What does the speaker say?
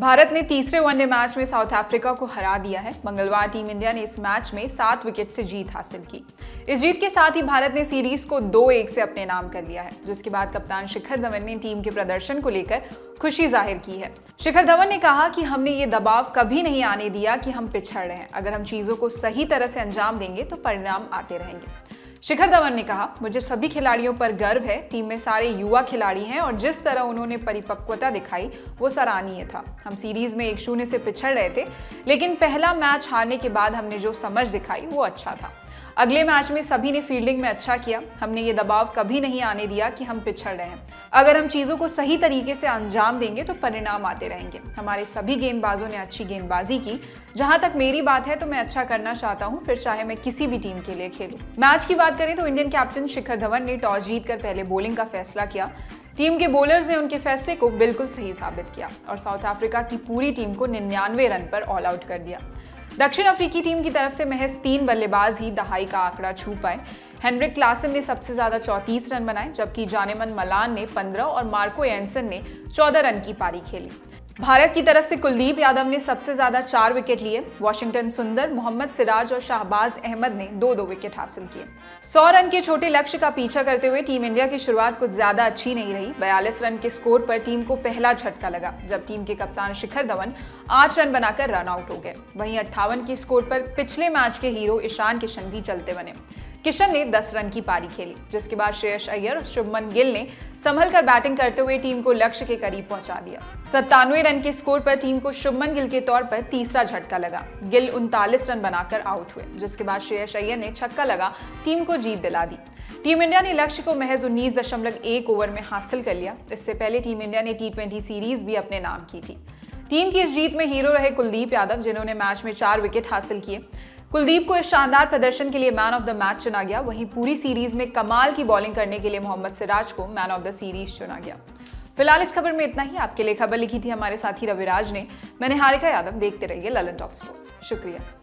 भारत ने तीसरे one day match में साउथ अफ्रीका को हरा दिया है। मंगलवार टीम इंडिया ने इस मैच में सात विकेट से जीत हासिल की। इस जीत के साथ ही भारत ने सीरीज़ को दो एक से अपने नाम कर लिया है, जिसके बाद कप्तान शिखर धवन ने टीम के प्रदर्शन को लेकर खुशी ज़ाहिर की है। शिखर धवन ने कहा कि हमने ये दबाव कभी नहीं आने दिया कि हम पिछड़ रहे हैं। अगर हम चीज़ों को सही तरह से अंजाम देंगे तो परिणाम आते रहेंगे। शिखर धवन ने कहा, मुझे सभी खिलाड़ियों पर गर्व है। टीम में सारे युवा खिलाड़ी हैं और जिस तरह उन्होंने परिपक्वता दिखाई, वो सराहनीय था। हम सीरीज़ में एक शून्य से पिछड़ रहे थे, लेकिन पहला मैच हारने के बाद हमने जो समझ दिखाई, वो अच्छा था। अगले मैच में सभी ने फील्डिंग में अच्छा किया। हमने ये दबाव कभी नहीं आने दिया कि हम पिछड़ रहे हैं। अगर हम चीज़ों को सही तरीके से अंजाम देंगे तो परिणाम आते रहेंगे। हमारे सभी गेंदबाजों ने अच्छी गेंदबाजी की। जहाँ तक मेरी बात है तो मैं अच्छा करना चाहता हूँ, फिर चाहे मैं किसी भी टीम के लिए खेलूं। मैच की बात करें तो इंडियन कैप्टन शिखर धवन ने टॉस जीतकर पहले बॉलिंग का फैसला किया। टीम के बॉलर्स ने उनके फैसले को बिल्कुल सही साबित किया और साउथ अफ्रीका की पूरी टीम को निन्यानवे रन पर ऑल आउट कर दिया। दक्षिण अफ्रीकी टीम की तरफ़ से महज तीन बल्लेबाज ही दहाई का आंकड़ा छू पाए। हेनरिक क्लासन ने सबसे ज़्यादा 34 रन बनाए, जबकि जानेमन मलान ने 15 और मार्को एंसन ने 14 रन की पारी खेली। भारत की तरफ़ से कुलदीप यादव ने सबसे ज़्यादा चार विकेट लिए। वॉशिंगटन सुंदर, मोहम्मद सिराज और शाहबाज अहमद ने दो दो विकेट हासिल किए। सौ रन के छोटे लक्ष्य का पीछा करते हुए टीम इंडिया की शुरुआत कुछ ज़्यादा अच्छी नहीं रही। बयालीस रन के स्कोर पर टीम को पहला झटका लगा, जब टीम के कप्तान शिखर धवन आठ रन बनाकर रन आउट हो गए। वहीं अट्ठावन के स्कोर पर पिछले मैच के हीरो ईशान किशन भी चलते बने। किशन ने 10 रन की पारी खेली, जिसके बाद श्रेयस अय्यर और शुभमन गिल ने संभल कर बैटिंग करते हुए टीम को लक्ष्य के करीब पहुँचा दिया। सत्तानवे रन के स्कोर पर टीम को शुभमन गिल के तौर पर तीसरा झटका लगा। गिल उनतालीस रन बनाकर आउट हुए, जिसके बाद श्रेयस अय्यर ने छक्का लगा टीम को जीत दिला दी। टीम इंडिया ने लक्ष्य को महज उन्नीस दशमलव एक ओवर में हासिल कर लिया। इससे पहले टीम इंडिया ने टी सीरीज़ भी अपने नाम की थी। टीम की इस जीत में हीरो रहे कुलदीप यादव, जिन्होंने मैच में चार विकेट हासिल किए। कुलदीप को इस शानदार प्रदर्शन के लिए मैन ऑफ़ द मैच चुना गया। वहीं पूरी सीरीज़ में कमाल की बॉलिंग करने के लिए मोहम्मद सिराज को मैन ऑफ़ द सीरीज़ चुना गया। फ़िलहाल इस खबर में इतना ही। आपके लिए खबर लिखी थी हमारे साथी रविराज ने। मैंने हारिका यादव। देखते रहिए ललन टॉप स्पोर्ट्स। शुक्रिया।